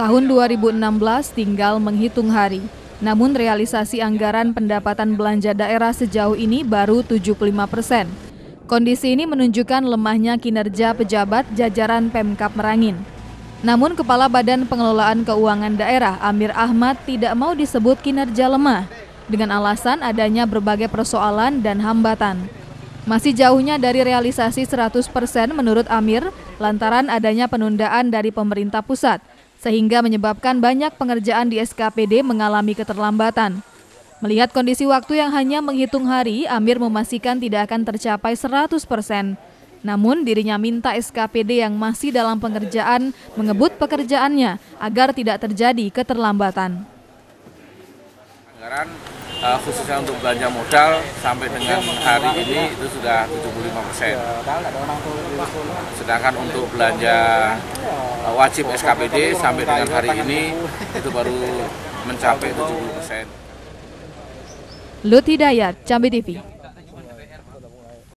Tahun 2016 tinggal menghitung hari. Namun realisasi anggaran pendapatan belanja daerah sejauh ini baru 75 persen. Kondisi ini menunjukkan lemahnya kinerja pejabat jajaran Pemkap Merangin. Namun Kepala Badan Pengelolaan Keuangan Daerah Amir Ahmad tidak mau disebut kinerja lemah dengan alasan adanya berbagai persoalan dan hambatan. Masih jauhnya dari realisasi 100% menurut Amir lantaran adanya penundaan dari pemerintah pusat sehingga menyebabkan banyak pengerjaan di SKPD mengalami keterlambatan. Melihat kondisi waktu yang hanya menghitung hari, Amir memastikan tidak akan tercapai 100 persen. Namun dirinya minta SKPD yang masih dalam pengerjaan mengebut pekerjaannya agar tidak terjadi keterlambatan. Anggaran uh, khususnya untuk belanja modal sampai dengan hari ini itu sudah 75 persen. Sedangkan untuk belanja wajib SKPD sampai dengan hari ini itu baru mencapai 70 persen. Lut Cambi TV.